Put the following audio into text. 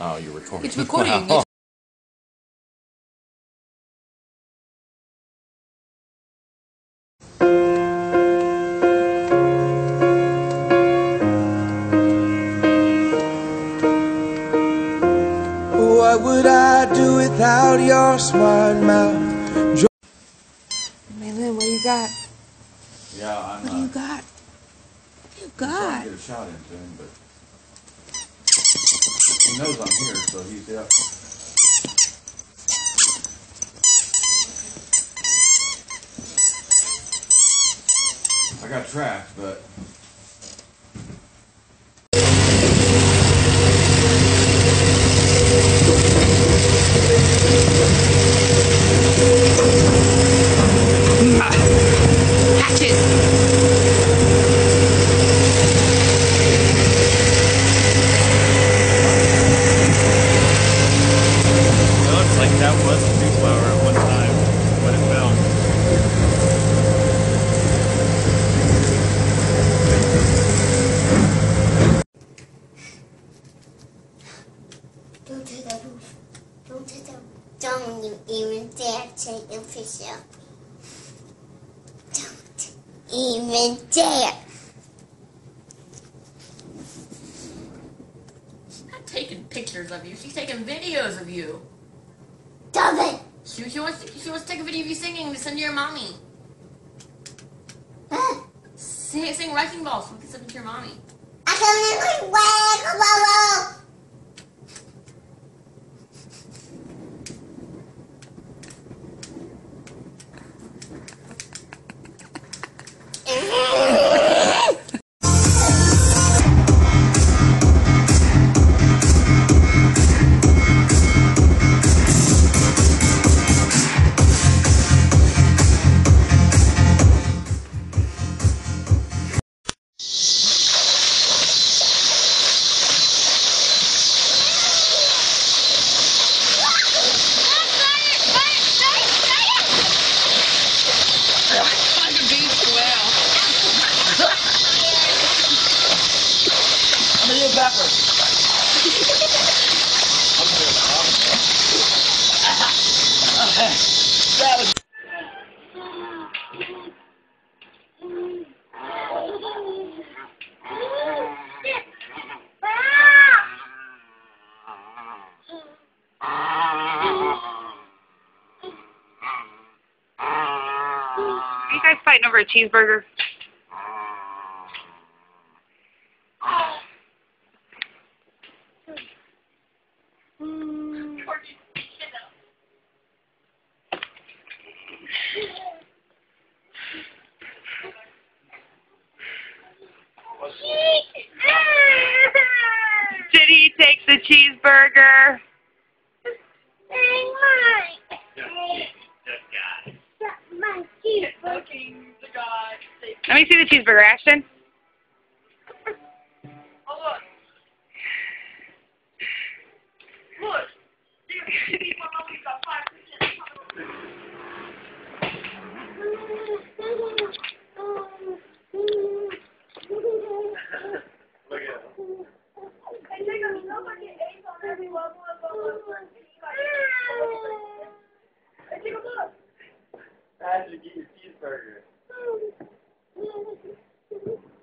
Oh, you're recording. It's. What would I do without your smart mouth? Maylin, what you got? Yeah, I'm What do you uh, got? What do you got? to get a shot into him, but he knows I'm here, so he's yeah. I got tracked, but Hatches! It looks like that was a new flower at one time when it fell. Go to the roof. Go to the. Don't you even dare take a picture. Don't even dare. She's not taking pictures of you. She's taking videos of you. Stop it. She, she, wants to, she wants to take a video of you singing to send to your mommy. Huh? Sing, sing Wrecking Ball so we can send it to your mommy. I can make wag Are you guys fighting over a cheeseburger? Did he take the cheeseburger? Let me see the cheeseburger, Ashton. Time to get your cheeseburger.